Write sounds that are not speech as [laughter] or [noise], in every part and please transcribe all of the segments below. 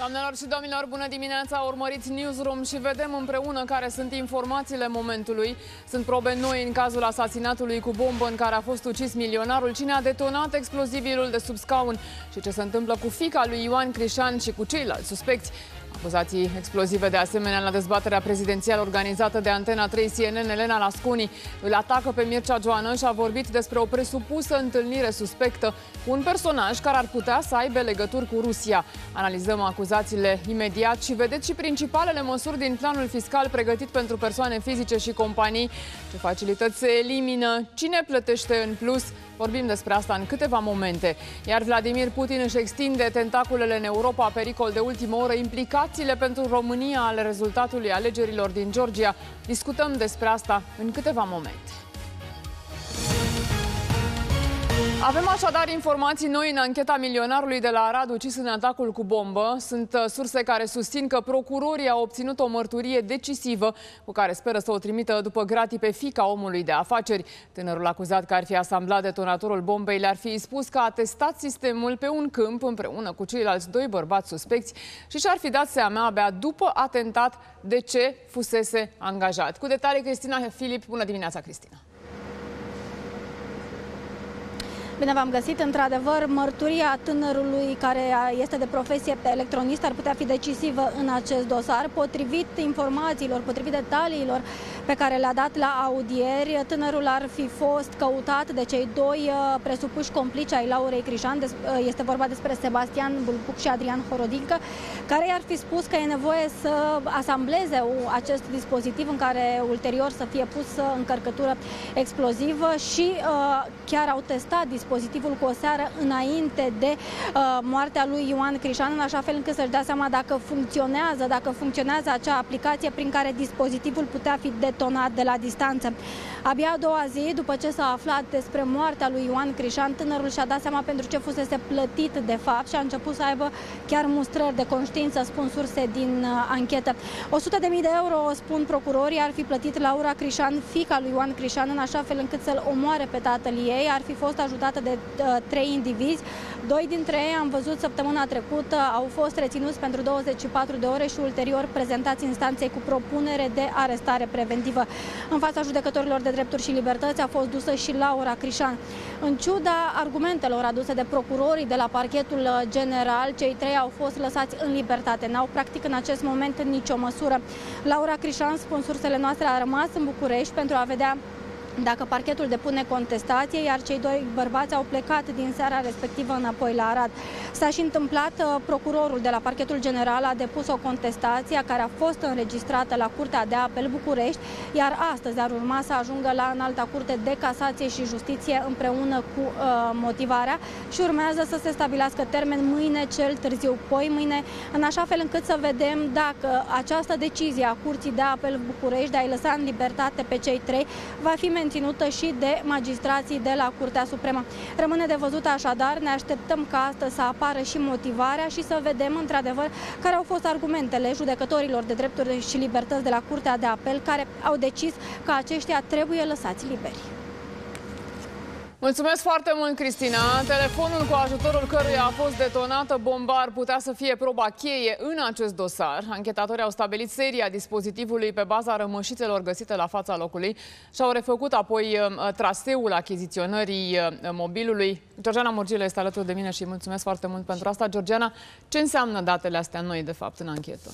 Doamnelor și domnilor, bună dimineața! Urmăriți Newsroom și vedem împreună care sunt informațiile momentului. Sunt probe noi în cazul asasinatului cu bombă în care a fost ucis milionarul, cine a detonat explozibilul de sub scaun și ce se întâmplă cu fica lui Ioan Crișan și cu ceilalți suspecți. Acuzații explozive de asemenea la dezbaterea prezidențială organizată de Antena 3 CNN, Elena Lascuni îl atacă pe Mircea Joană și a vorbit despre o presupusă întâlnire suspectă cu un personaj care ar putea să aibă legături cu Rusia. Analizăm acuzațiile imediat și vedeți și principalele măsuri din planul fiscal pregătit pentru persoane fizice și companii. Ce facilități se elimină, cine plătește în plus, Vorbim despre asta în câteva momente. Iar Vladimir Putin își extinde tentaculele în Europa, pericol de ultimă oră, implicațiile pentru România ale rezultatului alegerilor din Georgia. Discutăm despre asta în câteva momente. Avem așadar informații noi în ancheta milionarului de la Arad ucis în atacul cu bombă. Sunt uh, surse care susțin că procurorii au obținut o mărturie decisivă cu care speră să o trimită după gratii pe fica omului de afaceri. Tânărul acuzat că ar fi asamblat detonatorul bombei le-ar fi spus că a testat sistemul pe un câmp împreună cu ceilalți doi bărbați suspecți și și-ar fi dat seama abia după atentat de ce fusese angajat. Cu detalii, Cristina Filip. Bună dimineața, Cristina! Bine v-am găsit. Într-adevăr, mărturia tânărului care este de profesie electronist ar putea fi decisivă în acest dosar. Potrivit informațiilor, potrivit detaliilor pe care le-a dat la audieri, tânărul ar fi fost căutat de cei doi uh, presupuși complici ai Laurei Crișan. Uh, este vorba despre Sebastian Bulbuc și Adrian Horodincă, care i-ar fi spus că e nevoie să asambleze acest dispozitiv în care ulterior să fie pus încărcătură explozivă și uh, chiar au testat dispozitivul dispozitivul cu o seară înainte de uh, moartea lui Ioan Crișan, în așa fel încât să-și dea seama dacă funcționează, dacă funcționează acea aplicație prin care dispozitivul putea fi detonat de la distanță. Abia a doua zi, după ce s-a aflat despre moartea lui Ioan Crișan, tânărul și-a dat seama pentru ce fusese plătit de fapt și a început să aibă chiar mustrări de conștiință, spun surse din uh, anchetă. 100.000 de euro, spun procurorii, ar fi plătit Laura Crișan, fica lui Ioan Crișan, în așa fel încât să-l omoare pe tatăl ei. Ar fi fost ajutată de uh, trei indivizi. Doi dintre ei, am văzut săptămâna trecută, au fost reținuți pentru 24 de ore și ulterior prezentați instanței cu propunere de arestare preventivă. În fața judecătorilor de de Drepturi și Libertăți a fost dusă și Laura Crișan. În ciuda argumentelor aduse de procurorii de la parchetul general, cei trei au fost lăsați în libertate. N-au practic în acest moment nicio măsură. Laura Crișan, spun sursele noastre, a rămas în București pentru a vedea dacă parchetul depune contestație, iar cei doi bărbați au plecat din seara respectivă înapoi la Arad. S-a și întâmplat, uh, procurorul de la parchetul general a depus o contestație care a fost înregistrată la Curtea de Apel București, iar astăzi ar urma să ajungă la înalta curte de casație și justiție împreună cu uh, motivarea și urmează să se stabilească termen mâine, cel târziu poi mâine, în așa fel încât să vedem dacă această decizie a Curții de Apel București de a-i lăsa în libertate pe cei trei va fi menținută și de magistrații de la Curtea Supremă. Rămâne de văzut așadar, ne așteptăm ca astăzi să apară și motivarea și să vedem într-adevăr care au fost argumentele judecătorilor de drepturi și libertăți de la Curtea de Apel care au decis că aceștia trebuie lăsați liberi. Mulțumesc foarte mult, Cristina. Telefonul cu ajutorul căruia a fost detonată bomba ar putea să fie proba cheie în acest dosar. Anchetatorii au stabilit seria dispozitivului pe baza rămășițelor găsite la fața locului și au refăcut apoi uh, traseul achiziționării uh, mobilului. Georgiana Morgile este alături de mine și mulțumesc foarte mult pentru asta. Georgiana, ce înseamnă datele astea noi, de fapt, în anchetă?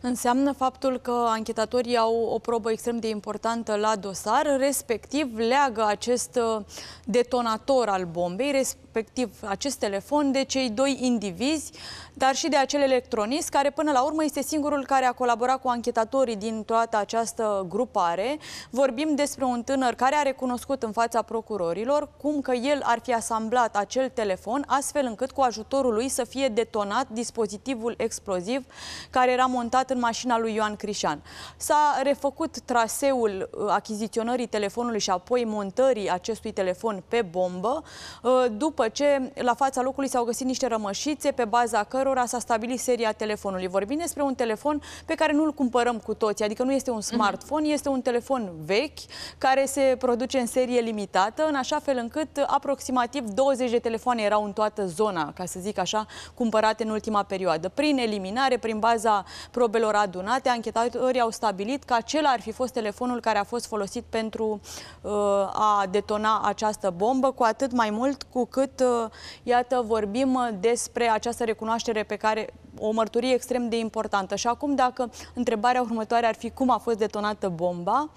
Înseamnă faptul că anchetatorii au o probă extrem de importantă la dosar, respectiv leagă acest uh, detonator al bombei, respectiv acest telefon, de cei doi indivizi, dar și de acel electronist, care până la urmă este singurul care a colaborat cu anchetatorii din toată această grupare. Vorbim despre un tânăr care a recunoscut în fața procurorilor cum că el ar fi asamblat acel telefon, astfel încât cu ajutorul lui să fie detonat dispozitivul exploziv care era montat în mașina lui Ioan Crișan. S-a refăcut traseul uh, achiziționării telefonului și apoi montării acestui telefon pe bombă, uh, după după ce la fața locului s-au găsit niște rămășițe pe baza cărora s-a stabilit seria telefonului. Vorbim despre un telefon pe care nu-l cumpărăm cu toții, adică nu este un mhm. smartphone, este un telefon vechi care se produce în serie limitată, în așa fel încât aproximativ 20 de telefoane erau în toată zona, ca să zic așa, cumpărate în ultima perioadă. Prin eliminare, prin baza probelor adunate, anchetatorii au stabilit că acela ar fi fost telefonul care a fost folosit pentru uh, a detona această bombă, cu atât mai mult cu cât, uh, iată, vorbim despre această recunoaștere pe care o mărturie extrem de importantă. Și acum, dacă întrebarea următoare ar fi cum a fost detonată bomba,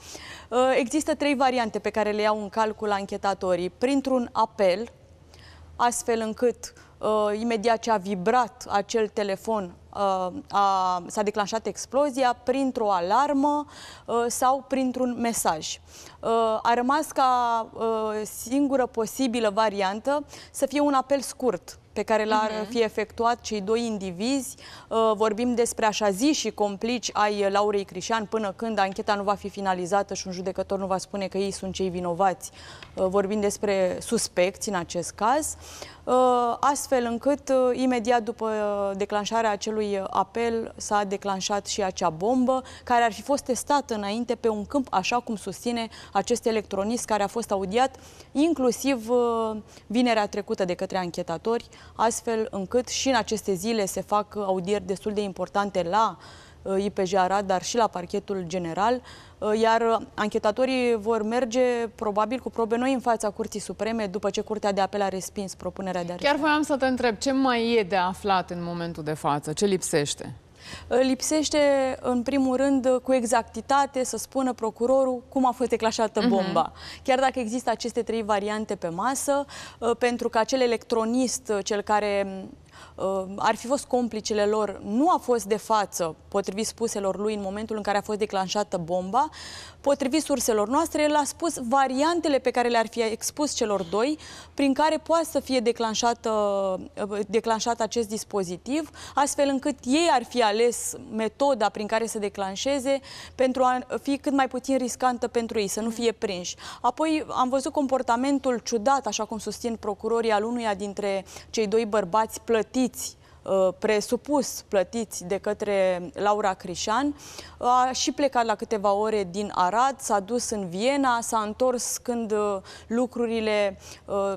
uh, există trei variante pe care le iau în calcul anchetatorii. Printr-un apel, astfel încât uh, imediat ce a vibrat acel telefon uh, s-a declanșat explozia printr-o alarmă uh, sau printr-un mesaj. Uh, a rămas ca uh, singură posibilă variantă să fie un apel scurt pe care l-ar uh-huh. fi efectuat cei doi indivizi. Uh, vorbim despre așa zi și complici ai Laurei Crișan până când ancheta nu va fi finalizată și un judecător nu va spune că ei sunt cei vinovați. Uh, vorbim despre suspecți în acest caz. Uh, astfel încât imediat după declanșarea acelui apel s-a declanșat și acea bombă care ar fi fost testată înainte pe un câmp, așa cum susține acest electronist care a fost audiat inclusiv vinerea trecută de către anchetatori astfel încât și în aceste zile se fac audieri destul de importante la uh, IPJ Arad, dar și la parchetul general, uh, iar anchetatorii vor merge probabil cu probe noi în fața Curții Supreme după ce Curtea de Apel a respins propunerea de arestare. Chiar voiam să te întreb, ce mai e de aflat în momentul de față? Ce lipsește? Lipsește, în primul rând, cu exactitate să spună procurorul cum a fost declanșată mhm. bomba. Uh-huh. Chiar dacă există aceste trei variante pe masă, uh, pentru că acel electronist, uh, cel care Uh, ar fi fost complicele lor, nu a fost de față, potrivit spuselor lui, în momentul în care a fost declanșată bomba. Potrivit surselor noastre, el a spus variantele pe care le-ar fi expus celor doi, prin care poate să fie declanșată, uh, declanșat acest dispozitiv, astfel încât ei ar fi ales metoda prin care să declanșeze pentru a fi cât mai puțin riscantă pentru ei, să nu fie prinși. Apoi am văzut comportamentul ciudat, așa cum susțin procurorii al unuia dintre cei doi bărbați plătiți plătiți uh, presupus plătiți de către Laura Crișan, a și plecat la câteva ore din Arad, s-a dus în Viena, s-a întors când uh, lucrurile uh,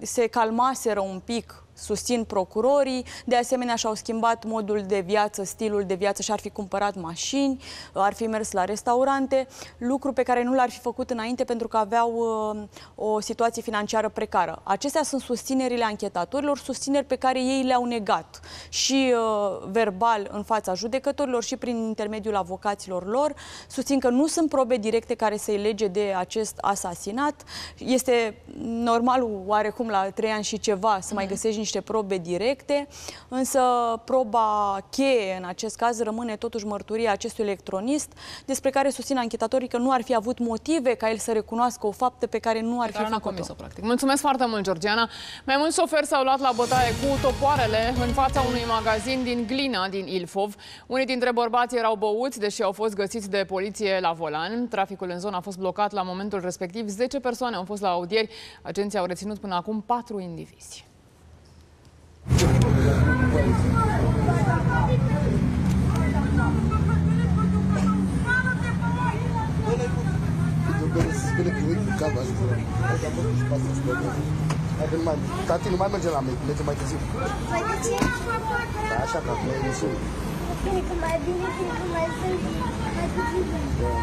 se calmaseră un pic susțin procurorii, de asemenea și-au schimbat modul de viață, stilul de viață și ar fi cumpărat mașini, ar fi mers la restaurante, lucru pe care nu l-ar fi făcut înainte pentru că aveau uh, o situație financiară precară. Acestea sunt susținerile anchetatorilor, susțineri pe care ei le-au negat și uh, verbal în fața judecătorilor și prin intermediul avocaților lor, susțin că nu sunt probe directe care să-i lege de acest asasinat. Este normal oarecum la trei ani și ceva să mai mhm. găsești niște probe directe, însă proba cheie în acest caz rămâne totuși mărturia acestui electronist, despre care susțin anchetatorii că nu ar fi avut motive ca el să recunoască o faptă pe care nu ar fi făcut-o. practic. Mulțumesc foarte mult, Georgiana. Mai mulți șoferi s-au luat la bătaie cu topoarele în fața unui magazin din Glina, din Ilfov. Unii dintre bărbați erau băuți, deși au fost găsiți de poliție la volan. Traficul în zonă a fost blocat la momentul respectiv. 10 persoane au fost la audieri. Agenții au reținut până acum 4 indivizi. Tati, nu mai merge la mine, merge mai târziu. Mai de ce? Da, așa, că acum e emisiune. Bine, că mai bine, că mai sunt mai târziu.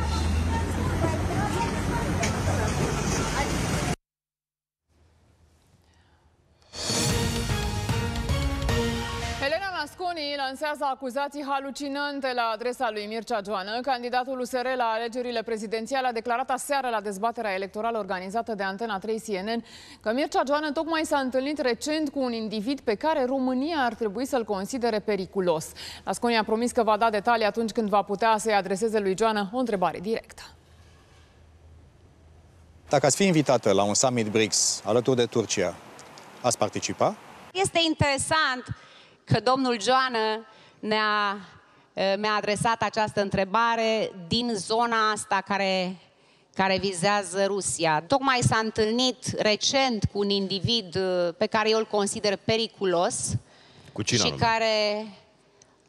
Nasconi lansează acuzații halucinante la adresa lui Mircea Joană. Candidatul USR la alegerile prezidențiale a declarat aseară la dezbaterea electorală organizată de Antena 3 CNN că Mircea Joană tocmai s-a întâlnit recent cu un individ pe care România ar trebui să-l considere periculos. Nasconi a promis că va da detalii atunci când va putea să-i adreseze lui Joană o întrebare directă. Dacă ați fi invitată la un summit BRICS alături de Turcia, ați participa? Este interesant că domnul Joană ne-a, mi-a adresat această întrebare din zona asta care care vizează Rusia. Tocmai s-a întâlnit recent cu un individ uh, pe care eu îl consider periculos Cu cine și anume? care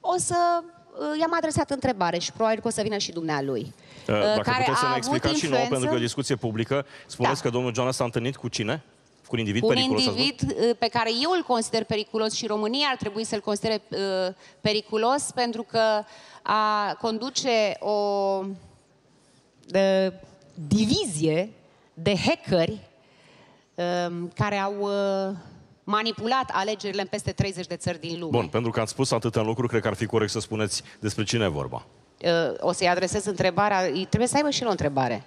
o să uh, i-am adresat întrebare și probabil că o să vină și dumnealui. Uh, Dacă care puteți să a ne avut explicați și nouă, influență- pentru că e o discuție publică, spuneți Da. că domnul Joana s-a întâlnit cu cine? Cu un individ un periculos, ați individ uh, pe care eu îl consider periculos și România ar trebui să-l considere uh, periculos pentru că a conduce o uh, divizie de hackeri uh, care au uh, manipulat alegerile în peste 30 de țări din lume. Bun, pentru că ați spus atâtea lucruri, cred că ar fi corect să spuneți despre cine e vorba. Uh, o să-i adresez întrebarea, îi trebuie să aibă și el o întrebare.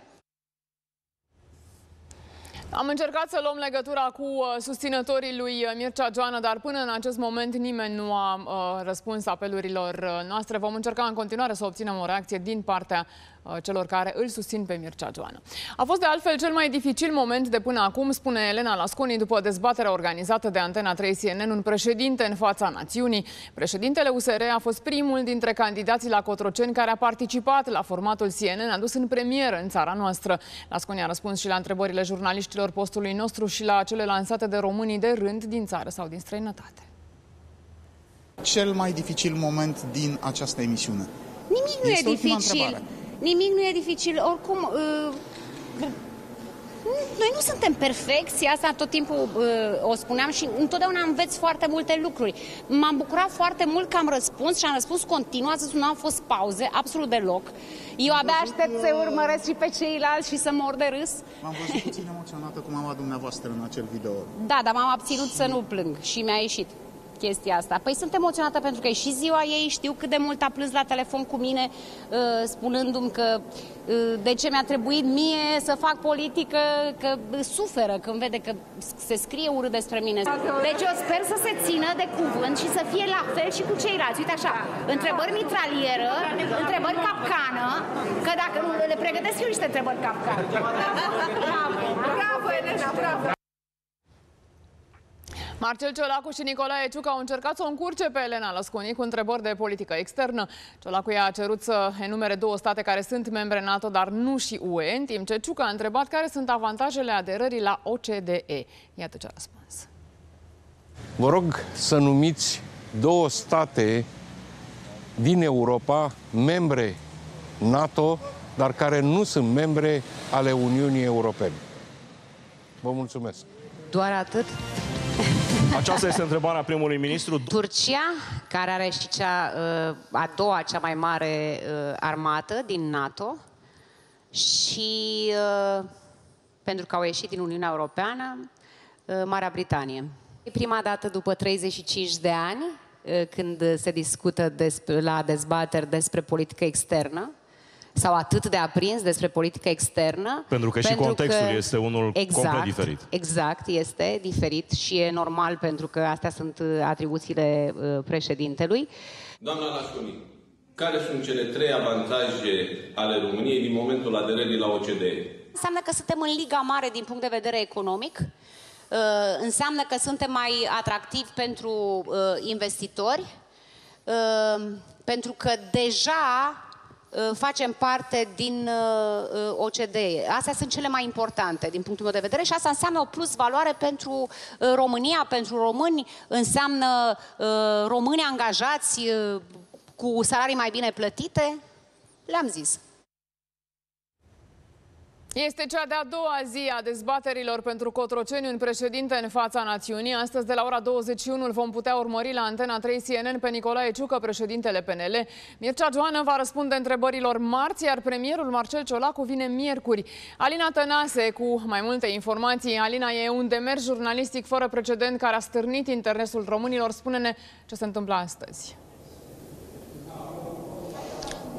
Am încercat să luăm legătura cu uh, susținătorii lui uh, Mircea Joană, dar până în acest moment nimeni nu a uh, răspuns apelurilor uh, noastre. Vom încerca în continuare să obținem o reacție din partea uh, celor care îl susțin pe Mircea Joană. A fost de altfel cel mai dificil moment de până acum, spune Elena Lasconi, după dezbaterea organizată de Antena 3 CNN, un președinte în fața națiunii. Președintele USR a fost primul dintre candidații la Cotroceni care a participat la formatul CNN adus în premieră în țara noastră. Lasconi a răspuns și la întrebările jurnaliștilor postului nostru și la cele lansate de românii de rând din țară sau din străinătate. cel mai dificil moment din această emisiune? Nimic nu Este e ultima dificil. întrebare. Nimic nu e dificil. Oricum, uh, noi nu suntem perfecți, asta tot timpul uh, o spuneam și întotdeauna înveți foarte multe lucruri. M-am bucurat foarte mult că am răspuns și am răspuns continuu, astăzi nu au fost pauze, absolut deloc. Eu abia aștept să urmăresc și pe ceilalți și să mor de râs. M-am văzut puțin emoționată cu mama dumneavoastră în acel video. Da, dar m-am abținut să nu plâng și mi-a ieșit chestia asta. Păi sunt emoționată pentru că e și ziua ei, știu cât de mult a plâns la telefon cu mine, uh, spunându-mi că uh, de ce mi-a trebuit mie să fac politică, că uh, suferă când vede că se scrie urât despre mine. Deci eu sper să se țină de cuvânt și să fie la fel și cu ceilalți. Uite așa, întrebări mitralieră, întrebări capcană, că dacă nu le pregătesc eu niște întrebări capcană. Bravo, bravo, Elena, bravo. Marcel Ciolacu și Nicolae Ciuc au încercat să o încurce pe Elena Lăsconi cu întrebări de politică externă. Ciolacu i-a cerut să enumere două state care sunt membre NATO, dar nu și UE, în timp ce Ciuc a întrebat care sunt avantajele aderării la OCDE. Iată ce a răspuns. Vă rog să numiți două state din Europa, membre NATO, dar care nu sunt membre ale Uniunii Europene. Vă mulțumesc. Doar atât? Aceasta este întrebarea primului ministru. Turcia, care are și cea uh, a doua cea mai mare uh, armată din NATO și uh, pentru că au ieșit din Uniunea Europeană, uh, Marea Britanie. E prima dată după 35 de ani uh, când se discută despre, la dezbateri despre politică externă sau atât de aprins despre politică externă. Pentru că și contextul este unul complet diferit. Exact, este diferit și e normal pentru că astea sunt uh, atribuțiile uh, președintelui. Doamna Lasconi, care sunt cele trei avantaje ale României din momentul aderării la OCDE? Înseamnă că suntem în liga mare din punct de vedere economic, uh, înseamnă că suntem mai atractivi pentru uh, investitori, uh, pentru că deja uh, facem parte din uh, uh, OCDE. Astea sunt cele mai importante din punctul meu de vedere și asta înseamnă o plus valoare pentru uh, România, pentru români, înseamnă uh, români angajați uh, cu salarii mai bine plătite. Le-am zis. Este cea de-a doua zi a dezbaterilor pentru Cotroceni, un președinte în fața națiunii. Astăzi, de la ora 21, îl vom putea urmări la Antena 3 CNN pe Nicolae Ciucă, președintele PNL. Mircea Joană va răspunde întrebărilor marți, iar premierul Marcel Ciolacu vine miercuri. Alina Tănase cu mai multe informații. Alina, e un demers jurnalistic fără precedent care a stârnit interesul românilor. Spune-ne ce se întâmplă astăzi.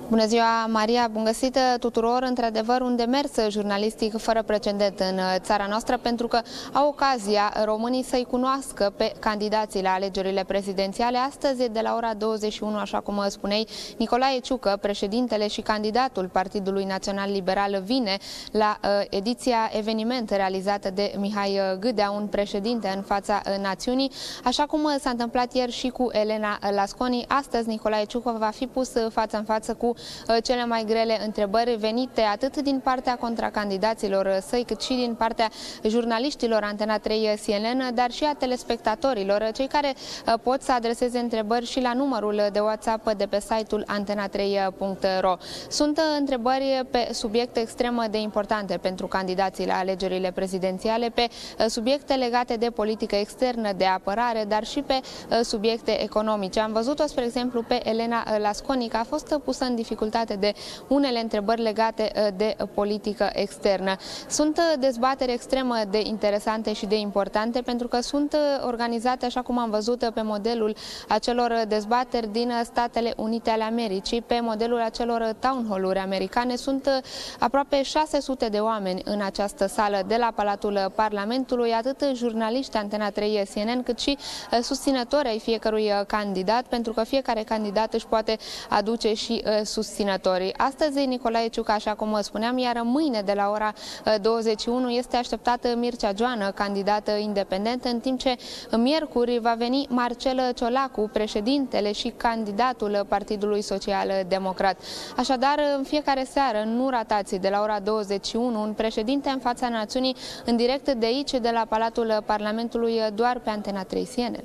Bună ziua, Maria! Bun găsit tuturor! Într-adevăr, un demers jurnalistic fără precedent în țara noastră, pentru că au ocazia românii să-i cunoască pe candidații la alegerile prezidențiale. Astăzi, de la ora 21, așa cum spuneai, Nicolae Ciucă, președintele și candidatul Partidului Național Liberal, vine la uh, ediția eveniment realizată de Mihai Gâdea, un președinte în fața uh, națiunii. Așa cum s-a întâmplat ieri și cu Elena Lasconi, astăzi Nicolae Ciucă va fi pus uh, față în față cu cele mai grele întrebări venite atât din partea contracandidaților săi, cât și din partea jurnaliștilor Antena 3 CNN, dar și a telespectatorilor, cei care pot să adreseze întrebări și la numărul de WhatsApp de pe site-ul antena3.ro. Sunt întrebări pe subiecte extrem de importante pentru candidații la alegerile prezidențiale, pe subiecte legate de politică externă, de apărare, dar și pe subiecte economice. Am văzut-o, spre exemplu, pe Elena Lasconi, a fost pusă în dificultate de unele întrebări legate de politică externă. Sunt dezbateri extrem de interesante și de importante pentru că sunt organizate, așa cum am văzut, pe modelul acelor dezbateri din Statele Unite ale Americii, pe modelul acelor town hall-uri americane. Sunt aproape 600 de oameni în această sală de la Palatul Parlamentului, atât jurnaliști Antena 3 CNN, cât și susținători ai fiecărui candidat, pentru că fiecare candidat își poate aduce și susținătorii. Astăzi Nicolae Ciuca, așa cum spuneam, iar mâine de la ora 21 este așteptată Mircea Joană, candidată independentă, în timp ce miercuri va veni Marcel Ciolacu, președintele și candidatul Partidului Social Democrat. Așadar, în fiecare seară, nu ratați de la ora 21 un președinte în fața națiunii, în direct de aici, de la Palatul Parlamentului, doar pe Antena 3 CNN.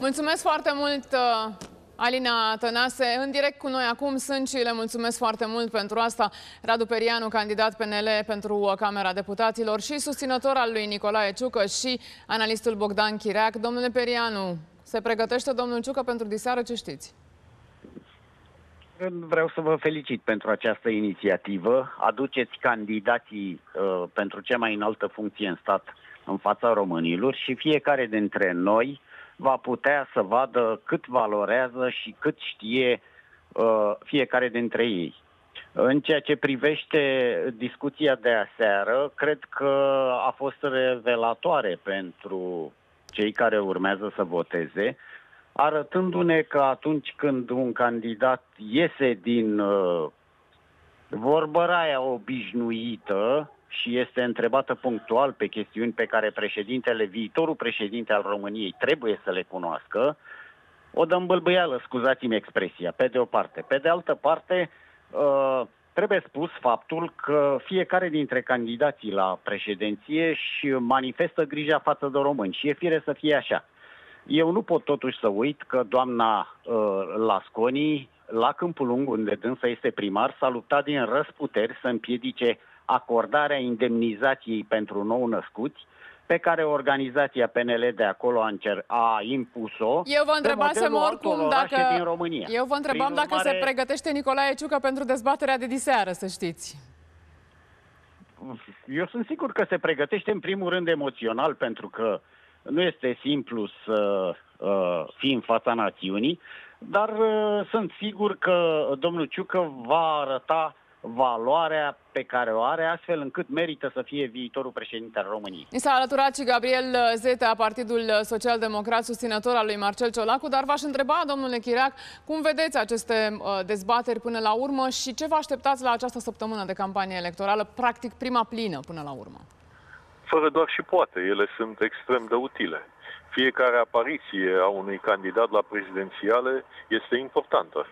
Mulțumesc foarte mult, Alina Tănase, în direct cu noi acum sunt și le mulțumesc foarte mult pentru asta. Radu Perianu, candidat PNL pentru Camera Deputaților și susținător al lui Nicolae Ciucă și analistul Bogdan Chireac. Domnule Perianu, se pregătește domnul Ciucă pentru diseară, ce știți? Vreau să vă felicit pentru această inițiativă. Aduceți candidații uh, pentru cea mai înaltă funcție în stat în fața românilor și fiecare dintre noi va putea să vadă cât valorează și cât știe uh, fiecare dintre ei. În ceea ce privește discuția de aseară, cred că a fost revelatoare pentru cei care urmează să voteze, arătându-ne că atunci când un candidat iese din uh, vorbăraia obișnuită și este întrebată punctual pe chestiuni pe care președintele, viitorul președinte al României trebuie să le cunoască, o dăm bălbăială, scuzați-mi expresia, pe de o parte. Pe de altă parte, uh, trebuie spus faptul că fiecare dintre candidații la președinție își manifestă grija față de români și e fire să fie așa. Eu nu pot totuși să uit că doamna uh, Lasconi, la Câmpul Lung, unde dânsa este primar, s-a luptat din răsputeri să împiedice acordarea indemnizației pentru nou născuți, pe care organizația PNL de acolo a, încer- a impus-o. Eu vă întrebasem oricum dacă... Din România. Eu vă întrebam Prin dacă urmare... se pregătește Nicolae Ciucă pentru dezbaterea de diseară, să știți. Eu sunt sigur că se pregătește în primul rând emoțional, pentru că nu este simplu să uh, fii în fața națiunii, dar uh, sunt sigur că domnul Ciucă va arăta valoarea pe care o are, astfel încât merită să fie viitorul președinte al României. Mi s-a alăturat și Gabriel Zete, Partidul Social Democrat, susținător al lui Marcel Ciolacu, dar v-aș întreba, domnule Chirac, cum vedeți aceste uh, dezbateri până la urmă și ce vă așteptați la această săptămână de campanie electorală, practic prima plină până la urmă? Fără doar și poate, ele sunt extrem de utile. Fiecare apariție a unui candidat la prezidențiale este importantă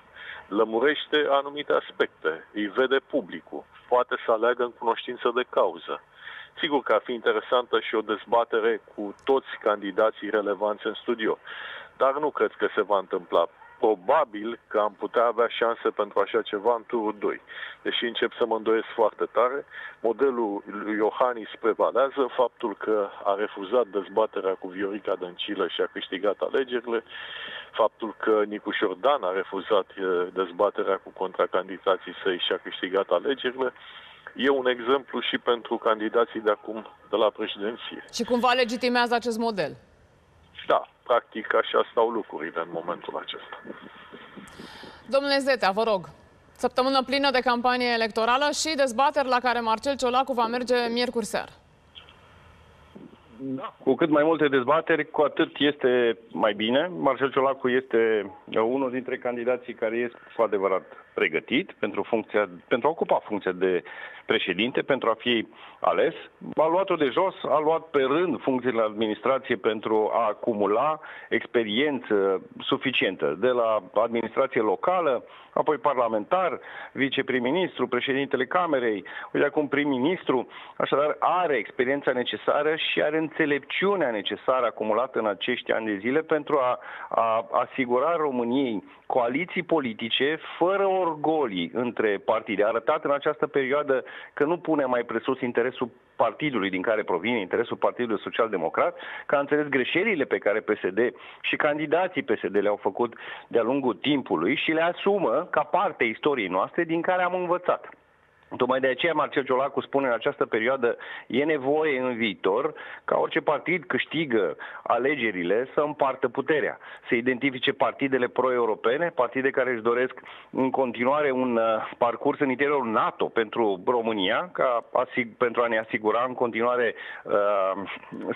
lămurește anumite aspecte, îi vede publicul, poate să aleagă în cunoștință de cauză. Sigur că ar fi interesantă și o dezbatere cu toți candidații relevanți în studio, dar nu cred că se va întâmpla probabil că am putea avea șanse pentru așa ceva în turul 2. Deși încep să mă îndoiesc foarte tare, modelul lui Iohannis prevalează, faptul că a refuzat dezbaterea cu Viorica Dăncilă și a câștigat alegerile, faptul că Nicu Șordan a refuzat eh, dezbaterea cu contracandidații săi și a câștigat alegerile, e un exemplu și pentru candidații de acum de la președinție. Și cumva legitimează acest model? Da, practic așa stau lucrurile în momentul acesta. Domnule Zetea, vă rog, săptămână plină de campanie electorală și dezbateri la care Marcel Ciolacu va merge miercuri seară. Da, cu cât mai multe dezbateri, cu atât este mai bine. Marcel Ciolacu este unul dintre candidații care este cu adevărat pregătit pentru, funcția, pentru a ocupa funcția de președinte, pentru a fi ales. A luat-o de jos, a luat pe rând funcțiile administrație pentru a acumula experiență suficientă de la administrație locală, apoi parlamentar, viceprim-ministru, președintele Camerei, uite acum prim-ministru, așadar are experiența necesară și are înțelepciunea necesară acumulată în acești ani de zile pentru a, a asigura României coaliții politice fără orgolii între partide. A arătat în această perioadă că nu pune mai presus interesul partidului din care provine, interesul Partidului Social-Democrat, că a înțeles greșelile pe care PSD și candidații PSD le-au făcut de-a lungul timpului și le asumă ca parte a istoriei noastre din care am învățat. Tocmai de aceea Marcel Ciolacu spune în această perioadă e nevoie în viitor ca orice partid câștigă alegerile să împartă puterea, să identifice partidele pro-europene, partide care își doresc în continuare un uh, parcurs în interiorul NATO pentru România, ca asig- pentru a ne asigura în continuare uh,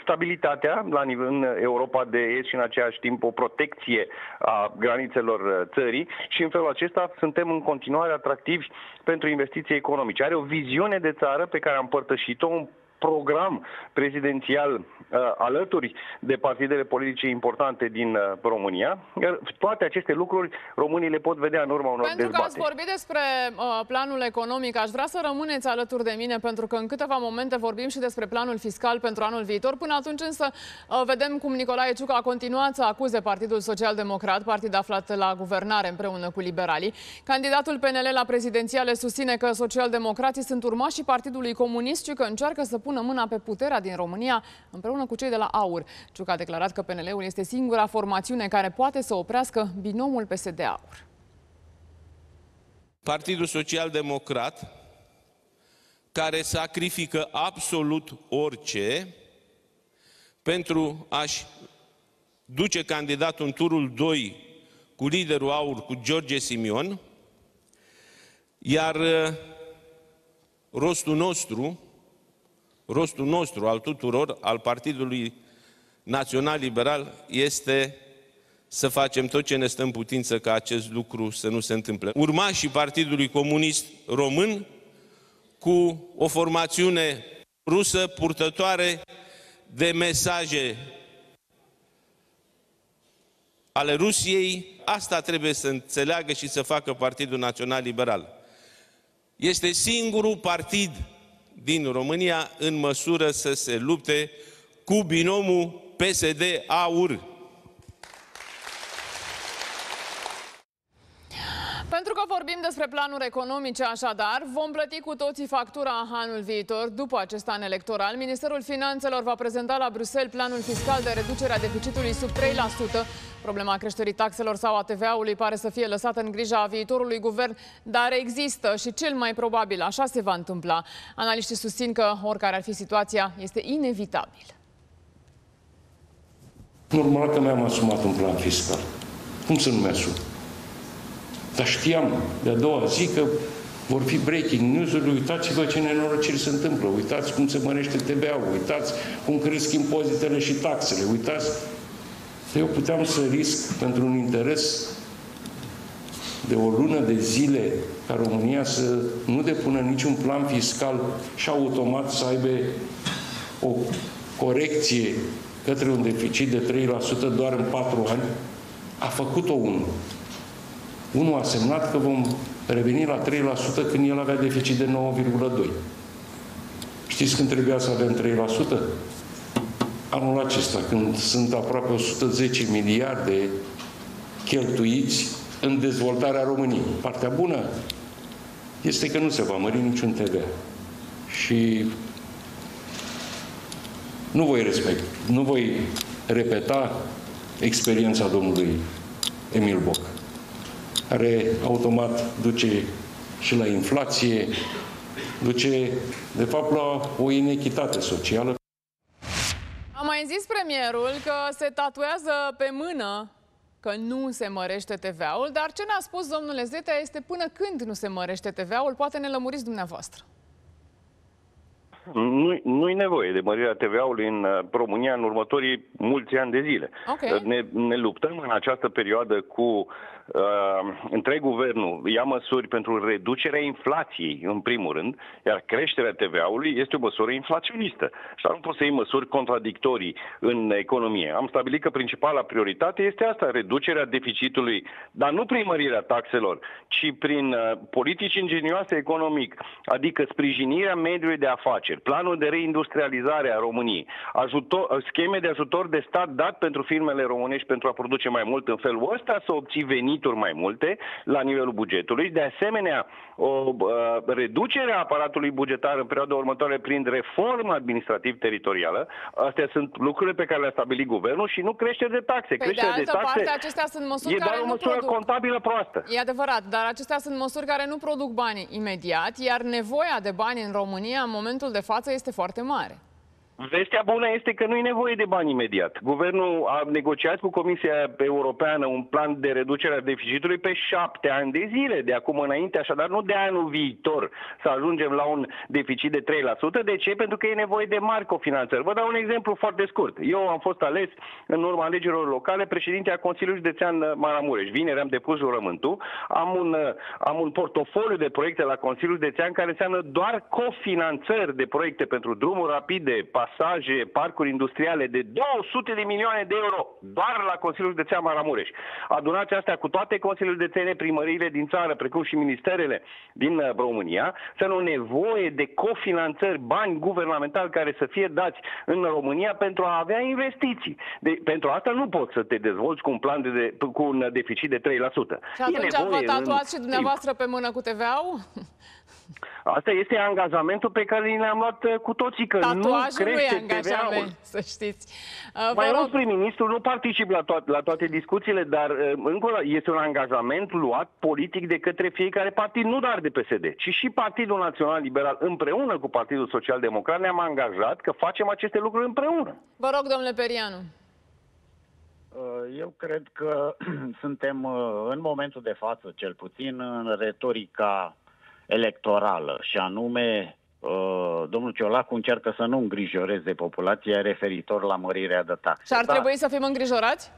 stabilitatea la nivel în Europa de Est și în același timp o protecție a granițelor uh, țării. Și în felul acesta suntem în continuare atractivi pentru investiții economice economice. Are o viziune de țară pe care am împărtășit-o, un program prezidențial uh, alături de partidele politice importante din uh, România. Iar toate aceste lucruri românii le pot vedea în urma unor pentru dezbateri. Pentru că ați vorbit despre uh, planul economic, aș vrea să rămâneți alături de mine, pentru că în câteva momente vorbim și despre planul fiscal pentru anul viitor. Până atunci însă uh, vedem cum Nicolae Ciucă a continuat să acuze Partidul Social Democrat, partid aflat la guvernare împreună cu liberalii. Candidatul PNL la prezidențiale susține că socialdemocrații sunt urmașii Partidului Comunist și că încearcă să pună mâna pe puterea din România împreună cu cei de la AUR. Ciucă a declarat că PNL-ul este singura formațiune care poate să oprească binomul PSD-AUR. Partidul Social Democrat, care sacrifică absolut orice pentru a-și duce candidatul în turul 2 cu liderul AUR, cu George Simion, iar uh, rostul nostru rostul nostru, al tuturor, al Partidului Național Liberal, este să facem tot ce ne stă în putință ca acest lucru să nu se întâmple. Urmașii Partidului Comunist Român, cu o formațiune rusă purtătoare de mesaje ale Rusiei, asta trebuie să înțeleagă și să facă Partidul Național Liberal. Este singurul partid din România în măsură să se lupte cu binomul PSD-AUR. Pentru că vorbim despre planuri economice, așadar, vom plăti cu toții factura anul viitor. După acest an electoral, Ministerul Finanțelor va prezenta la Bruxelles planul fiscal de reducere a deficitului sub 3%. Problema creșterii taxelor sau a TVA-ului pare să fie lăsată în grija viitorului guvern, dar există și cel mai probabil așa se va întâmpla. Analiștii susțin că, oricare ar fi situația, este inevitabil. Normal că mi-am asumat un plan fiscal. Cum să nu mi-asum? Dar știam de a doua zi că vor fi breaking news-uri, uitați-vă ce nenorociri se întâmplă, uitați cum se mărește TVA-ul, uitați cum cresc impozitele și taxele, uitați. Eu puteam să risc pentru un interes de o lună de zile ca România să nu depună niciun plan fiscal și automat să aibă o corecție către un deficit de 3% doar în 4 ani, a făcut-o unul. Unul a semnat că vom reveni la 3% când el avea deficit de 9,2%. Știți când trebuia să avem 3%? Anul acesta, când sunt aproape 110 miliarde cheltuiți în dezvoltarea României. Partea bună este că nu se va mări niciun TVA. Și nu voi respect, nu voi repeta experiența domnului Emil Boc care automat duce și la inflație, duce, de fapt, la o inechitate socială. A mai zis premierul că se tatuează pe mână că nu se mărește TVA-ul, dar ce ne-a spus domnule Zetea este până când nu se mărește TVA-ul, poate ne lămuriți dumneavoastră. Nu, nu-i nevoie de mărirea TVA-ului în uh, România în următorii mulți ani de zile. Ok. Ne, ne luptăm în această perioadă cu uh, întreg guvernul ia măsuri pentru reducerea inflației, în primul rând, iar creșterea TVA-ului este o măsură inflaționistă. Și nu poți să iei măsuri contradictorii în economie. Am stabilit că principala prioritate este asta, reducerea deficitului, dar nu prin mărirea taxelor, ci prin uh, politici ingenioase economic, adică sprijinirea mediului de afaceri, planul de reindustrializare a României, ajutor, scheme de ajutor de stat dat pentru firmele românești pentru a produce mai mult în felul ăsta, să obții venituri mai multe la nivelul bugetului. De asemenea, o uh, reducere a aparatului bugetar în perioada următoare prin reformă administrativ-teritorială. Astea sunt lucrurile pe care le-a stabilit guvernul și nu creștere de taxe. Păi de creștere altă de taxe parte, acestea sunt măsuri e care doar o nu măsură produc. contabilă proastă. E adevărat, dar acestea sunt măsuri care nu produc bani imediat, iar nevoia de bani în România în momentul de față este foarte mare. Vestea bună este că nu e nevoie de bani imediat. Guvernul a negociat cu Comisia Europeană un plan de reducere a deficitului pe șapte ani de zile, de acum înainte, așadar nu de anul viitor să ajungem la un deficit de 3%. De ce? Pentru că e nevoie de mari cofinanțări. Vă dau un exemplu foarte scurt. Eu am fost ales în urma alegerilor locale președinte a Consiliului Județean Maramureș. Vineri am depus jurământul. Am un, am un portofoliu de proiecte la Consiliul Județean care înseamnă doar cofinanțări de proiecte pentru drumuri rapide, pasaje, parcuri industriale de 200 de milioane de euro doar la Consiliul Județean Maramureș. Adunați astea cu toate Consiliul Județene, primăriile din țară, precum și ministerele din uh, România, să nu nevoie de cofinanțări, bani guvernamentali care să fie dați în România pentru a avea investiții. De, pentru asta nu poți să te dezvolți cu un plan de, de cu un deficit de 3%. Și atunci vă tatuați și dumneavoastră pe mână cu TVA-ul? Asta este angajamentul pe care l-am luat uh, cu toții, că Tatuajul nu crește nu e angajament, TVA-ul. să știți. Uh, Mai vă rog, rog, prim-ministru nu particip la, to- la toate discuțiile, dar uh, încă o dată, este un angajament luat politic de către fiecare partid, nu doar de PSD, ci și Partidul Național Liberal împreună cu Partidul Social Democrat ne-am angajat că facem aceste lucruri împreună. vă rog, domnule Perianu. Uh, Eu cred că [clears throat] suntem uh, în momentul de față, cel puțin, în retorica electorală și anume uh, domnul Ciolacu încearcă să nu îngrijoreze populația referitor la mărirea de taxe. Și ar Da, trebui să fim îngrijorați?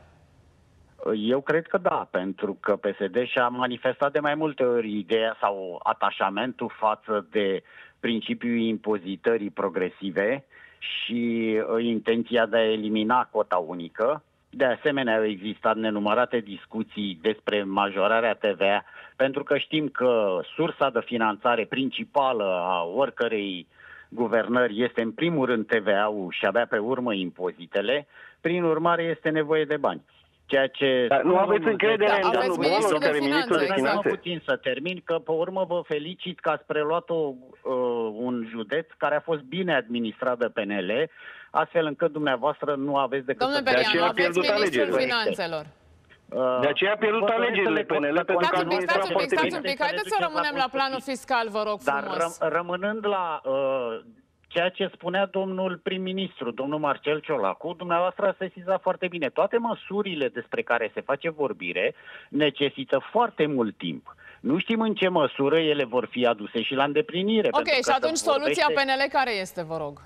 Eu cred că da, pentru că PSD și-a manifestat de mai multe ori ideea sau atașamentul față de principiul impozitării progresive și uh, intenția de a elimina cota unică. De asemenea, au existat nenumărate discuții despre majorarea TVA, pentru că știm că sursa de finanțare principală a oricărei guvernări este în primul rând TVA-ul și abia pe urmă impozitele. Prin urmare, este nevoie de bani. Ceea ce... Dar nu aveți domnul încredere Zeta- în domnul Aveți ministrul Bono, de care e ministrul de finanțe, Lăsați-mă finanțe? puțin să termin, că pe urmă vă felicit că ați preluat o, uh, un județ care a fost bine administrat de PNL, astfel încât dumneavoastră nu aveți decât Domnule să... Perianu, aceea a aveți pierdut ministrul alegerile. finanțelor. Uh, De aceea a pierdut vă doresc alegerile să le- PNL, să pentru că Stați a un pic, administrat stați un pic, foarte stați un bine. pic. Haideți să rămânem la planul fiscal, vă rog Dar frumos. răm- rămânând la uh, ceea ce spunea domnul prim-ministru, domnul Marcel Ciolacu, dumneavoastră a sesizat foarte bine. Toate măsurile despre care se face vorbire necesită foarte mult timp. Nu știm în ce măsură ele vor fi aduse și la îndeplinire. Ok, pentru că și atunci se vorbește- soluția PNL care este, vă rog?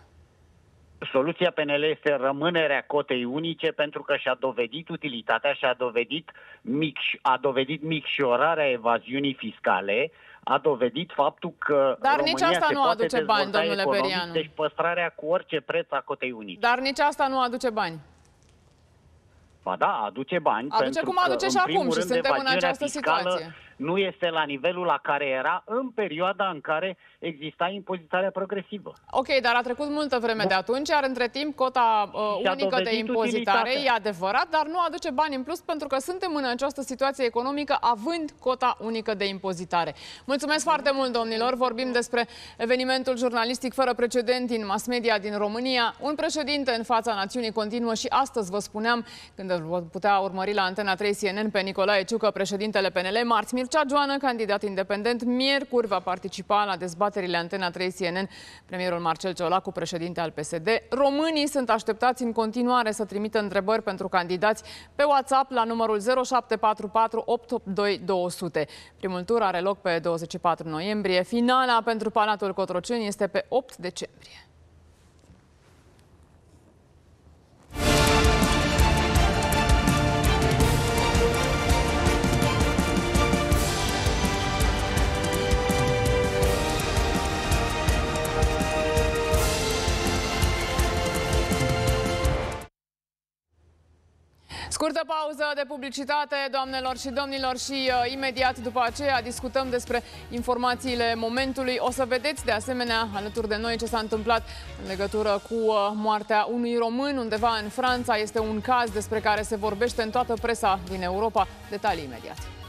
Soluția PNL este rămânerea cotei unice pentru că și-a dovedit utilitatea și a dovedit, mic, a dovedit micșorarea evaziunii fiscale, a dovedit faptul că Dar România nici asta se nu poate aduce bani, dezvolta domnule economic, Berianu. Deci păstrarea cu orice preț a cotei unice. Dar nici asta nu aduce bani. Ba da, aduce bani. Aduce pentru cum că, aduce în și acum primul și rând, suntem în evaziunea această fiscală situație. Nu este la nivelul la care era în perioada în care exista impozitarea progresivă. Ok, dar a trecut multă vreme de atunci, iar între timp cota uh, Și-a unică de dovedit impozitare utilitatea. e adevărat, dar nu aduce bani în plus pentru că suntem în această situație economică având cota unică de impozitare. Mulțumesc foarte mult, domnilor. Vorbim despre evenimentul jurnalistic fără precedent din mass media din România. Un președinte în fața națiunii continuă și astăzi vă spuneam, când îl vă putea urmări la Antena 3 CNN pe Nicolae Ciucă, președintele PNL, marți Mircea Joană, candidat independent, miercuri va participa la dezbaterile Antena 3 CNN, premierul Marcel Ciolacu, președinte al PSD. Românii sunt așteptați în continuare să trimită întrebări pentru candidați pe WhatsApp la numărul 0744 882 200. Primul tur are loc pe 24 noiembrie. Finala pentru Palatul Cotroceni este pe 8 decembrie. Scurtă pauză de publicitate, doamnelor și domnilor, și uh, imediat după aceea discutăm despre informațiile momentului. O să vedeți de asemenea alături de noi ce s-a întâmplat în legătură cu uh, moartea unui român undeva în Franța. Este un caz despre care se vorbește în toată presa din Europa. Detalii imediat.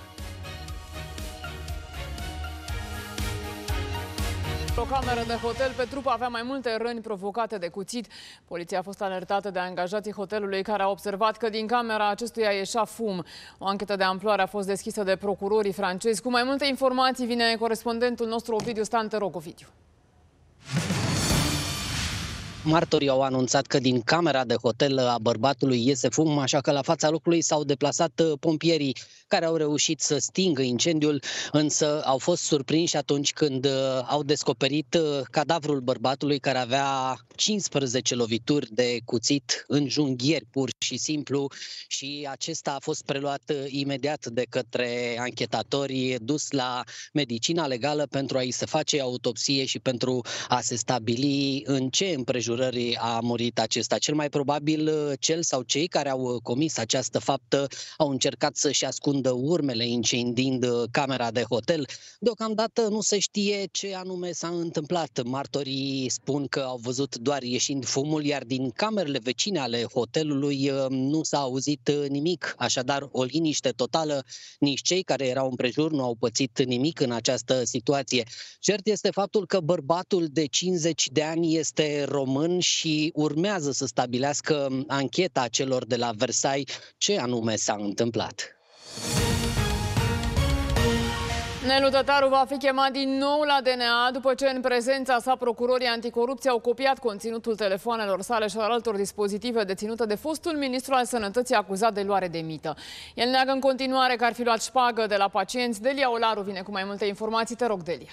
O cameră de hotel pe trup avea mai multe răni provocate de cuțit. Poliția a fost alertată de angajații hotelului care au observat că din camera acestuia ieșea fum. O anchetă de amploare a fost deschisă de procurorii francezi. Cu mai multe informații vine corespondentul nostru Ovidiu Stan. Te rog, Ovidiu. Martorii au anunțat că din camera de hotel a bărbatului iese fum, așa că la fața locului s-au deplasat uh, pompierii care au reușit să stingă incendiul, însă au fost surprinși atunci când uh, au descoperit uh, cadavrul bărbatului care avea 15 lovituri de cuțit în junghieri pur și simplu și acesta a fost preluat imediat de către anchetatori dus la medicina legală pentru a-i se face autopsie și pentru a se stabili în ce împrejurări împrejurării a murit acesta. Cel mai probabil uh, cel sau cei care au uh, comis această faptă au încercat să-și ascundă urmele incendiind uh, camera de hotel. Deocamdată nu se știe ce anume s-a întâmplat. Martorii spun că au văzut doar ieșind fumul, iar din camerele vecine ale hotelului nu s-a auzit nimic. Așadar, o liniște totală. Nici cei care erau împrejur nu au pățit nimic în această situație. Cert este faptul că bărbatul de 50 de ani este român român și urmează să stabilească ancheta celor de la Versailles ce anume s-a întâmplat. Nelu Tătaru va fi chemat din nou la DNA după ce în prezența sa procurorii anticorupție au copiat conținutul telefoanelor sale și al altor dispozitive deținute de fostul ministru al sănătății acuzat de luare de mită. El neagă în continuare că ar fi luat șpagă de la pacienți. Delia Olaru vine cu mai multe informații. Te rog, Delia.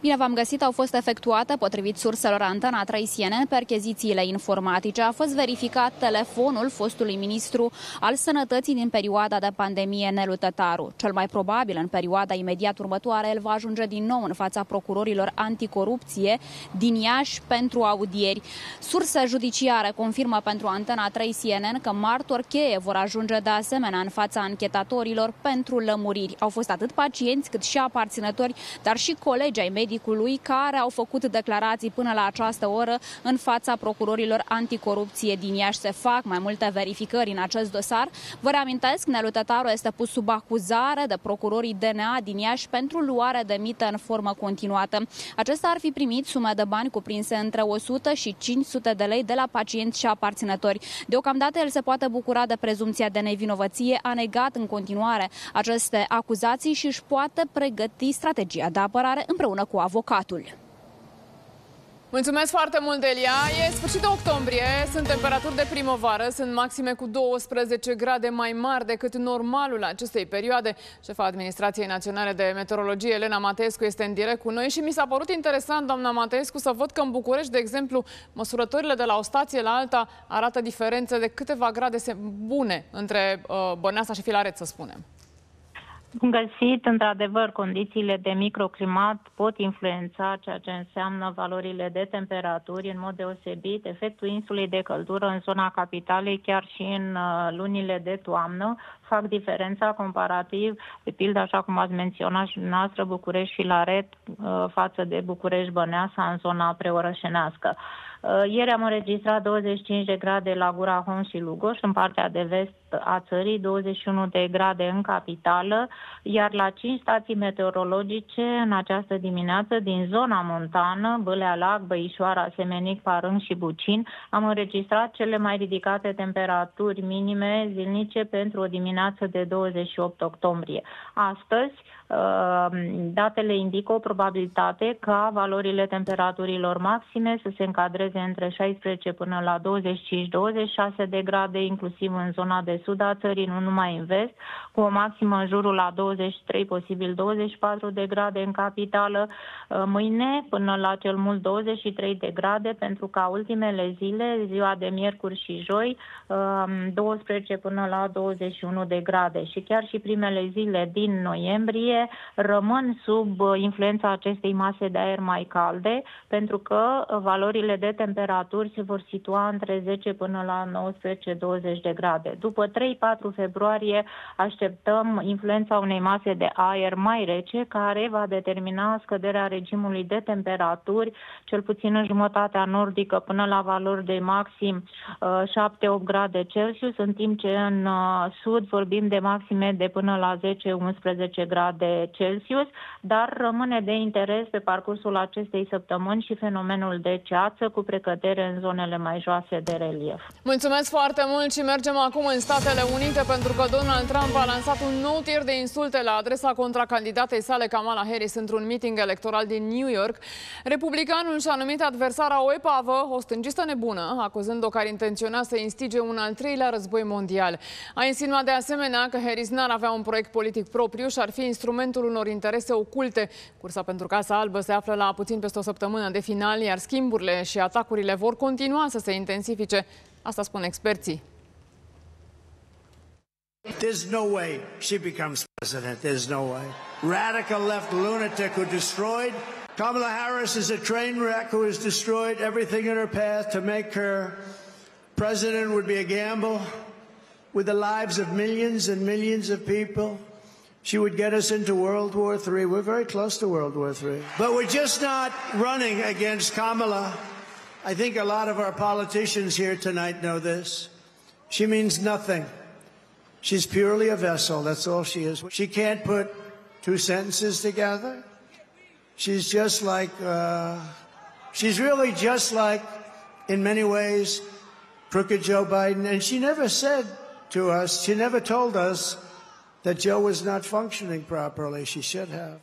Bine v-am găsit, au fost efectuate, potrivit surselor Antena 3 CNN, perchezițiile informatice. A fost verificat telefonul fostului ministru al sănătății din perioada de pandemie, Nelu Tătaru. Cel mai probabil, în perioada imediat următoare, el va ajunge din nou în fața procurorilor anticorupție din Iași pentru audieri. Surse judiciare confirmă pentru Antena 3 CNN că martori cheie vor ajunge de asemenea în fața anchetatorilor pentru lămuriri. Au fost atât pacienți cât și aparținători, dar și colegi ai medicului medicului care au făcut declarații până la această oră în fața procurorilor anticorupție din Iași. Se fac mai multe verificări în acest dosar. Vă reamintesc, Nelu Tătaru este pus sub acuzare de procurorii DNA din Iași pentru luare de mită în formă continuată. Acesta ar fi primit sume de bani cuprinse între 100 și 500 de lei de la pacienți și aparținători. Deocamdată el se poate bucura de prezumția de nevinovăție, a negat în continuare aceste acuzații și își poate pregăti strategia de apărare împreună cu avocatul. Mulțumesc foarte mult, Delia. E sfârșitul octombrie, sunt temperaturi de primăvară, sunt maxime cu 12 grade mai mari decât normalul acestei perioade. Șefa Administrației Naționale de Meteorologie, Elena Mateescu, este în direct cu noi și mi s-a părut interesant, doamna Mateescu, să văd că în București, de exemplu, măsurătorile de la o stație la alta arată diferențe de câteva grade bune între uh, Băneasa și Filaret, să spunem. Bun găsit, într-adevăr, condițiile de microclimat pot influența ceea ce înseamnă valorile de temperaturi, în mod deosebit efectul insulei de căldură în zona capitalei, chiar și în uh, lunile de toamnă, fac diferența comparativ, de pildă, așa cum ați menționat și dumneavoastră, București și Laret uh, față de București Băneasa în zona preorășenească. Uh, ieri am înregistrat 25 de grade la Gura Hon și Lugoș, în partea de vest a țării, 21 de grade în capitală, iar la 5 stații meteorologice în această dimineață din zona montană, Bălea Lac, Băișoara, Semenic, Parâng și Bucin, am înregistrat cele mai ridicate temperaturi minime zilnice pentru o dimineață de 28 octombrie. Astăzi, Ehm, datele indică o probabilitate ca valorile temperaturilor maxime să se încadreze între 16 până la 25-26 de grade, inclusiv în zona de sud a țării, nu numai în vest, cu o maximă în jurul la 23, posibil 24 de grade în capitală. Uh, mâine până la cel mult 23 de grade, pentru ca ultimele zile, ziua de miercuri și joi, 12 um, până la 21 de grade. Și chiar și primele zile din noiembrie rămân sub influența acestei mase de aer mai calde, pentru că valorile de temperaturi se vor situa între 10 până la 19-20 de grade. După 3-4 februarie așteptăm influența unei mase de aer mai rece, care va determina scăderea regimului de temperaturi, cel puțin în jumătatea nordică, până la valori de maxim 7-8 uh, grade Celsius, în timp ce în uh, sud vorbim de maxime de până la 10-11 grade Celsius, dar rămâne de interes pe parcursul acestei săptămâni și fenomenul de ceață cu precădere în zonele mai joase de relief. Mulțumesc foarte mult și mergem acum în Statele Unite pentru că Donald Trump a lansat un nou tir de insulte la adresa contracandidatei sale Kamala Harris într-un meeting electoral din New York. Republicanul și-a numit adversara o epavă, o stângistă nebună, acuzând-o că ar intenționa să instige un al treilea război mondial. A insinuat de asemenea că Harris n-ar avea un proiect politic propriu și ar fi instrumentul unor interese oculte. Cursa pentru Casa Albă se află la puțin peste o săptămână de final, iar schimburile și atacurile vor continua să se intensifice. Asta spun experții. There's no way she becomes president. There's no way. Radical left lunatic who destroyed. Kamala Harris is a train wreck who has destroyed everything in her path to make her president would be a gamble with the lives of millions and millions of people. She would get us into World War III. We're very close to World War III. But we're just not running against Kamala. I think a lot of our politicians here tonight know this. She means nothing. She's purely a vessel. That's all she is. She can't put two sentences together. She's just like, uh, she's really just like, in many ways, crooked Joe Biden. And she never said to us, she never told us that Joe was not functioning properly. She should have.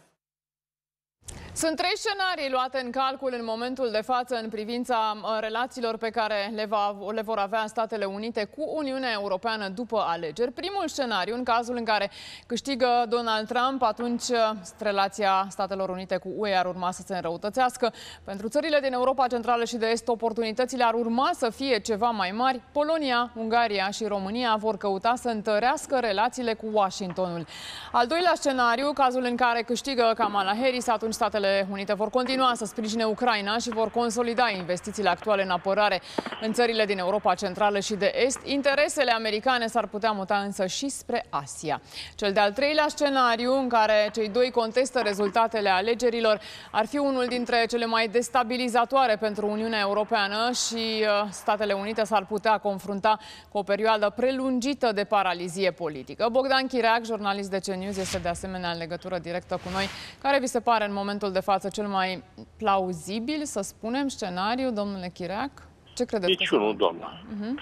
Sunt trei scenarii luate în calcul în momentul de față în privința uh, relațiilor pe care le, va, le vor avea Statele Unite cu Uniunea Europeană după alegeri. Primul scenariu, în cazul în care câștigă Donald Trump, atunci uh, relația Statelor Unite cu UE ar urma să se înrăutățească. Pentru țările din Europa Centrală și de Est, oportunitățile ar urma să fie ceva mai mari. Polonia, Ungaria și România vor căuta să întărească relațiile cu Washingtonul. Al doilea scenariu, cazul în care câștigă Kamala Harris, atunci Statele Unite vor continua să sprijine Ucraina și vor consolida investițiile actuale în apărare în țările din Europa Centrală și de Est. Interesele americane s-ar putea muta însă și spre Asia. Cel de-al treilea scenariu, în care cei doi contestă rezultatele alegerilor, ar fi unul dintre cele mai destabilizatoare pentru Uniunea Europeană și uh, Statele Unite s-ar putea confrunta cu o perioadă prelungită de paralizie politică. Bogdan Chireac, jurnalist de CNews, este de asemenea în legătură directă cu noi. Care vi se pare în momentul de față cel mai plauzibil, să spunem, scenariu, domnule Chirac? Ce credeți? Niciunul, doamna. Uh-huh.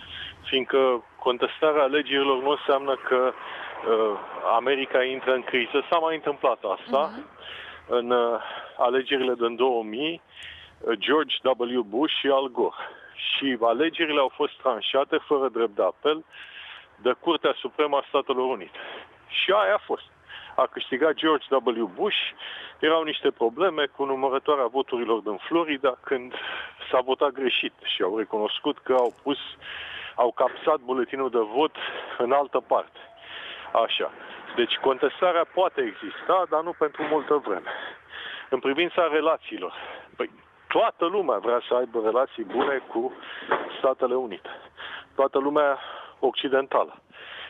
Fiindcă contestarea alegerilor nu înseamnă că uh, America intră în criză. S-a mai întâmplat asta uh-huh. în uh, alegerile din 2000, uh, George W. Bush și Al Gore. Și alegerile au fost tranșate fără drept de apel de Curtea Supremă a Statelor Unite. Și aia a fost a câștigat George W. Bush. Erau niște probleme cu numărătoarea voturilor din Florida când s-a votat greșit și au recunoscut că au pus, au capsat buletinul de vot în altă parte. Așa. Deci contestarea poate exista, dar nu pentru multă vreme. În privința relațiilor, păi, toată lumea vrea să aibă relații bune cu Statele Unite. Toată lumea occidentală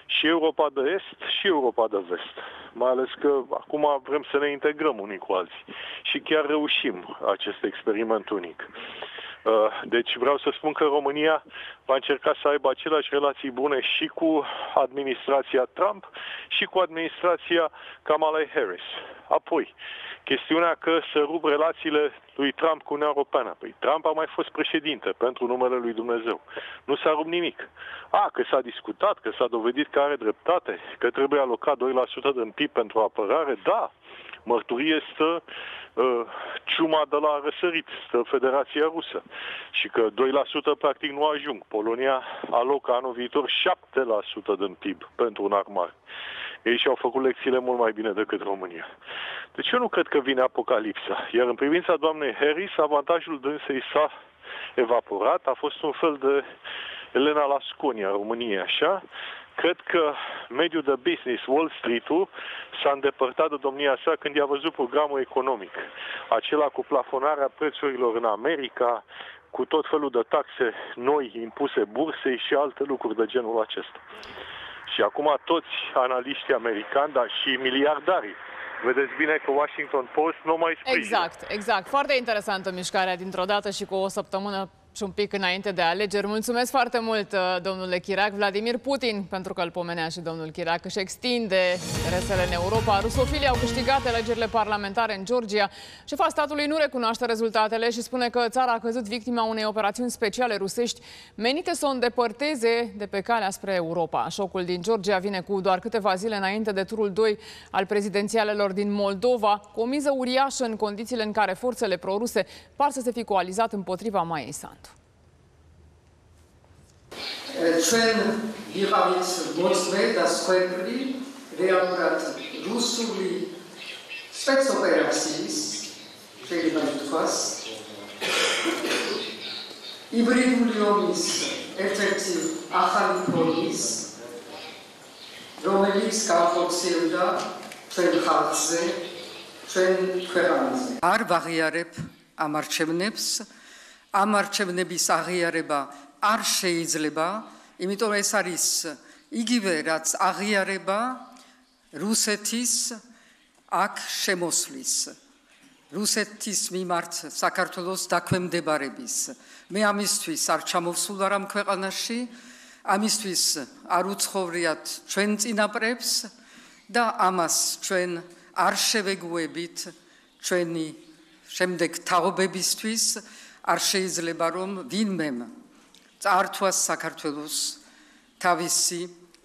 și Europa de Est și Europa de Vest. Mai ales că acum vrem să ne integrăm unii cu alții și chiar reușim acest experiment unic. Uh, deci vreau să spun că România va încerca să aibă aceleași relații bune și cu administrația Trump și cu administrația Kamala Harris. Apoi, chestiunea că să rup relațiile lui Trump cu Uniunea Europeană. Păi Trump a mai fost președinte pentru numele lui Dumnezeu. Nu s-a rupt nimic. A, că s-a discutat, că s-a dovedit că are dreptate, că trebuie alocat 2% din PIB pentru apărare, da, Mărturie stă uh, ciuma de la răsărit, stă Federația Rusă și că 2% practic nu ajung. Polonia alocă anul viitor 7% din PIB pentru un armare. Ei și-au făcut lecțiile mult mai bine decât România. Deci eu nu cred că vine apocalipsa. Iar în privința doamnei Harris, avantajul dânsei s-a evaporat. A fost un fel de Elena Lasconi a României, așa. Cred că mediul de business, Wall Street-ul, s-a îndepărtat de domnia sa când i-a văzut programul economic. Acela cu plafonarea prețurilor în America, cu tot felul de taxe noi impuse bursei și alte lucruri de genul acesta. Și acum toți analiștii americani, dar și miliardarii, vedeți bine că Washington Post nu mai sprijină. Exact, exact. Foarte interesantă mișcarea dintr-o dată și cu o săptămână și un pic înainte de alegeri. Mulțumesc foarte mult, uh, domnule Chirac. Vladimir Putin, pentru că îl pomenea și domnul Chirac, își extinde interesele în Europa. Rusofilii au câștigat alegerile parlamentare în Georgia. Șefa statului nu recunoaște rezultatele și spune că țara a căzut victima unei operațiuni speciale rusești menite să o îndepărteze de pe calea spre Europa. Șocul din Georgia vine cu doar câteva zile înainte de turul 2 al prezidențialelor din Moldova, cu o miză uriașă în condițiile în care forțele proruse par să se fi coalizat împotriva Maiei Sandu. ჩვენ ვიყავით მოწმე და სხვები რეალურად რუსული სპეცოპერაციის შეიძლება ითქვას იბრიდული ომის ერთ-ერთი ახალი ფორმის რომელიც განხორციელდა ჩვენ ხალხზე ჩვენ ქვეყანაზე. არ ვაღიარებ ამ არჩევნებს. ამ არჩევნების აღიარება არ შეიძლება, იმიტომ ეს არის იგივე რაც აღიარება რუსეთის აქ შემოსვლის რუსეთის მიმართ საქართველოს დაქვემდებარების. მე ამისთვის არ ჩამოვსულ არ ამ ქვეყანაში ამისთვის არ უცხოვრიათ ჩვენ წინაპრებს და ამას ჩვენ არ შევეგუებით ჩვენი შემდეგ თაობებისთვის. არ შეიძლება რომ ვინმე წართვას საქართველოს თავისი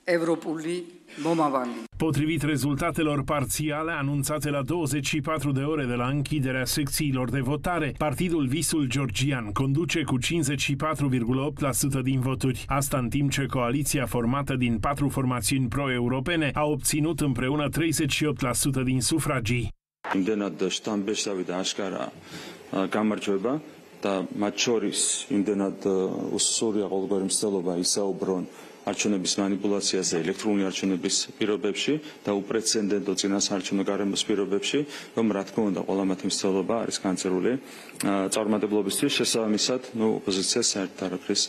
ევროპული momavali. Potrivit rezultatelor parțiale anunțate la 24 de ore de la închiderea secțiilor de votare, Partidul Visul Georgian conduce cu 54,8% din voturi. Asta în timp ce coaliția formată din patru formațiuni pro-europene a obținut împreună 38% din sufragii. იმდენად შტამბეში დავიდა აშკარა გამარჯვება და მათ შორის იმდენად უსუსური ყოველგვარი მცდელობა ისაუბრონ არჩევნების манипуляციაზე ელექტრონული არჩევნების პირობებში და უპრეცედენტო წინასაარჩევნო გარემოს პირობებში, რომ რა თქმა უნდა ყველა მათი მცდელობა არის განცერული წარმატებლობისთვის, შესაბამისად, ნუ ოპოზიციას საერთოდ არაფრის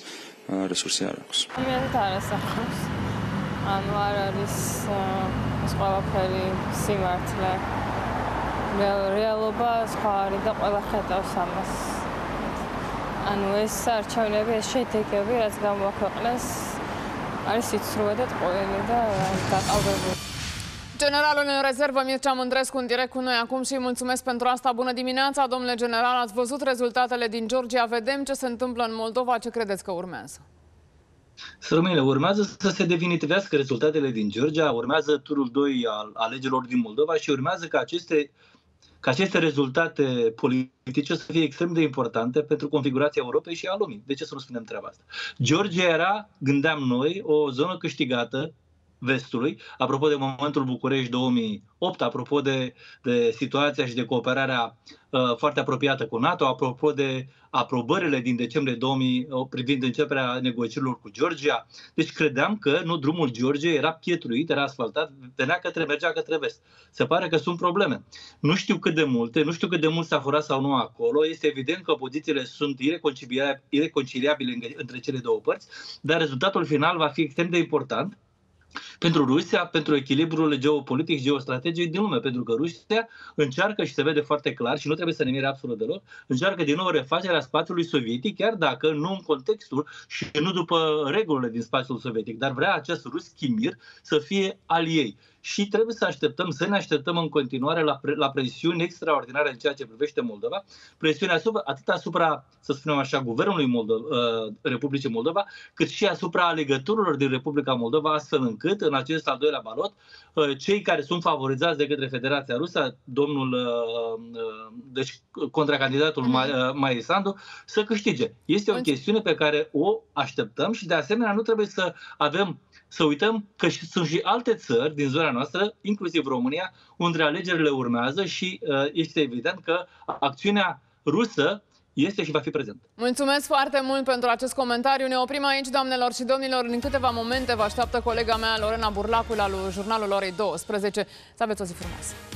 რესურსი არ აქვს. იმედად არ ასახავს. ანუ არ არის ეს ყველაფერი სიმართლე. რეალობა სხვა არის და ყველა ხეტავს ამას. ანუ ეს არჩევნები, ეს შედეგები, რაც გამოაქვეყნეს, არის სიცრუე და ტყუილი და გაყალბებული. Generalul în rezervă Mircea Mândrescu în direct cu noi acum și mulțumesc pentru asta. Bună dimineața, domnule general, ați văzut rezultatele din Georgia, vedem ce se întâmplă în Moldova, ce credeți că urmează? Să rămâne, urmează să se definitivească rezultatele din Georgia, urmează turul 2 al alegerilor din Moldova și urmează ca aceste ca aceste rezultate politice să fie extrem de importante pentru configurația Europei și a lumii. De ce să nu spunem treaba asta? Georgia era, gândeam noi, o zonă câștigată vestului, apropo de momentul București 2008, apropo de, de situația și de cooperarea uh, foarte apropiată cu NATO, apropo de aprobările din decembrie 2000 privind începerea negocierilor cu Georgia. Deci credeam că nu drumul Georgia era pietruit, era asfaltat, venea către, mergea către vest. Se pare că sunt probleme. Nu știu cât de multe, nu știu cât de mult s-a furat sau nu acolo. Este evident că pozițiile sunt ireconciliabile între cele două părți, dar rezultatul final va fi extrem de important pentru Rusia, pentru echilibrul geopolitic, geostrategic din lume, pentru că Rusia încearcă și se vede foarte clar și nu trebuie să ne mire absolut deloc, încearcă din nou refacerea spațiului sovietic, chiar dacă nu în contextul și nu după regulile din spațiul sovietic, dar vrea acest rus chimir să fie al ei. Și trebuie să așteptăm, să ne așteptăm în continuare la, pre, la presiuni extraordinare în ceea ce privește Moldova, presiuni asupra, atât asupra, să spunem așa, guvernului Moldova, uh, Republicii Moldova, cât și asupra alegătorilor din Republica Moldova, astfel încât, în acest al doilea balot, uh, cei care sunt favorizați de către Federația Rusă, domnul, uh, uh, deci contracandidatul mm-hmm. Mai Sandu, să câștige. Este o chestiune pe care o așteptăm și, de asemenea, nu trebuie să avem să uităm că sunt și alte țări din zona noastră, inclusiv România, unde alegerile urmează și uh, este evident că acțiunea rusă este și va fi prezent. Mulțumesc foarte mult pentru acest comentariu. Ne oprim aici, doamnelor și domnilor. În câteva momente vă așteaptă colega mea, Lorena Burlacul, al jurnalul orei 12. Să aveți o zi frumoasă!